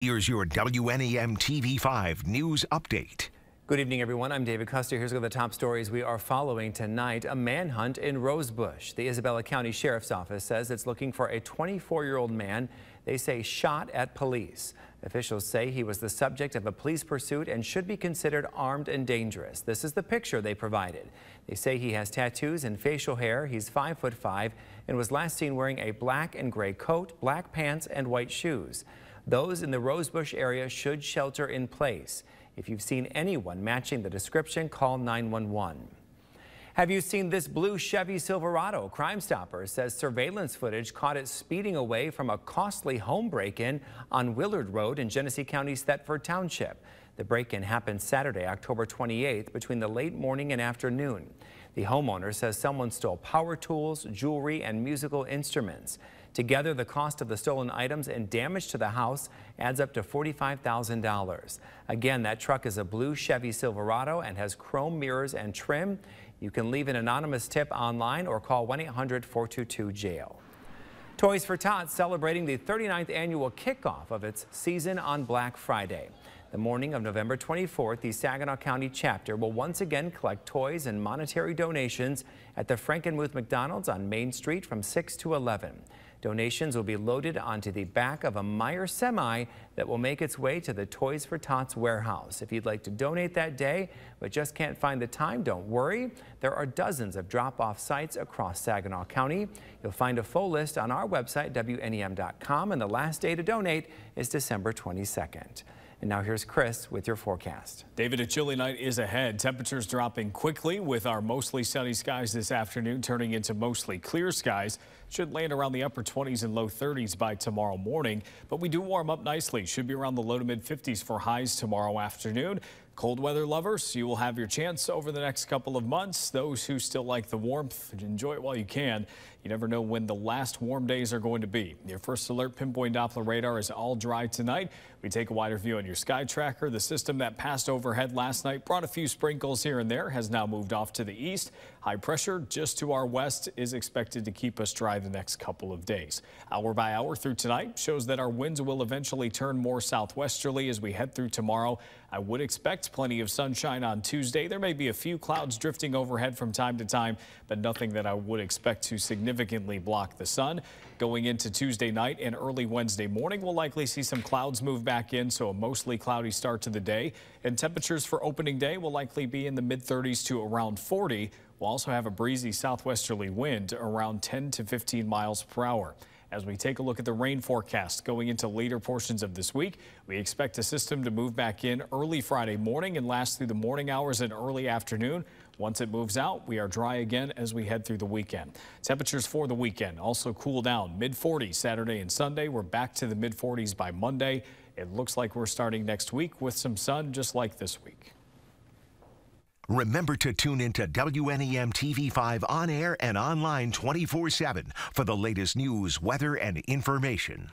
Here's your WNEM TV5 news update. Good evening, everyone. I'm David Custer. Here's one of the top stories we are following tonight. A manhunt in Rosebush. The Isabella County Sheriff's Office says it's looking for a 24-year-old man they say shot at police. Officials say he was the subject of a police pursuit and should be considered armed and dangerous. This is the picture they provided. They say he has tattoos and facial hair. He's five foot five and was last seen wearing a black and gray coat, black pants, and white shoes. Those in the Rosebush area should shelter in place. If you've seen anyone matching the description, call 911. Have you seen this blue Chevy Silverado? Crime Stoppers says surveillance footage caught it speeding away from a costly home break-in on Willard Road in Genesee County's Thetford Township. The break-in happened Saturday, October 28th, between the late morning and afternoon. The homeowner says someone stole power tools, jewelry, and musical instruments. Together, the cost of the stolen items and damage to the house adds up to $45,000. Again, that truck is a blue Chevy Silverado and has chrome mirrors and trim. You can leave an anonymous tip online or call 1-800-422-JAIL. Toys for Tots celebrating the 39th annual kickoff of its season on Black Friday. The morning of November 24th, the Saginaw County chapter will once again collect toys and monetary donations at the Frankenmuth McDonald's on Main Street from 6 to 11. Donations will be loaded onto the back of a Meijer semi that will make its way to the Toys for Tots warehouse. If you'd like to donate that day but just can't find the time, don't worry. There are dozens of drop-off sites across Saginaw County. You'll find a full list on our website, WNEM.com, and the last day to donate is December 22nd. And now here's Chris with your forecast. David, a chilly night is ahead. Temperatures dropping quickly with our mostly sunny skies this afternoon turning into mostly clear skies. Should land around the upper 20s and low 30s by tomorrow morning. But we do warm up nicely. Should be around the low to mid 50s for highs tomorrow afternoon. Cold weather lovers, you will have your chance over the next couple of months. Those who still like the warmth, enjoy it while you can. You never know when the last warm days are going to be. Your first alert pinpoint Doppler radar is all dry tonight. We take a wider view on your sky tracker. The system that passed overhead last night brought a few sprinkles here and there, has now moved off to the east. High pressure just to our west is expected to keep us dry the next couple of days. Hour by hour through tonight shows that our winds will eventually turn more southwesterly as we head through tomorrow. I would expect plenty of sunshine on Tuesday. There may be a few clouds drifting overhead from time to time, but nothing that I would expect to significantly block the sun. Going into Tuesday night and early Wednesday morning, we'll likely see some clouds move back in, so a mostly cloudy start to the day. And temperatures for opening day will likely be in the mid 30s to around 40. We'll also have a breezy southwesterly wind around 10 to 15 miles per hour. As we take a look at the rain forecast going into later portions of this week, we expect a system to move back in early Friday morning and last through the morning hours and early afternoon. Once it moves out, we are dry again as we head through the weekend. Temperatures for the weekend also cool down mid 40s Saturday and Sunday. We're back to the mid 40s by Monday. It looks like we're starting next week with some sun just like this week. Remember to tune into WNEM TV5 on air and online 24 7 for the latest news, weather, and information.